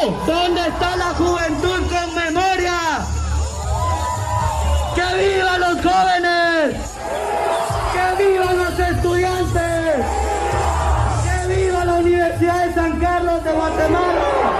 ¿Dónde está la juventud con memoria? ¡Que vivan los jóvenes! ¡Que vivan los estudiantes! ¡Que viva la Universidad de San Carlos de Guatemala!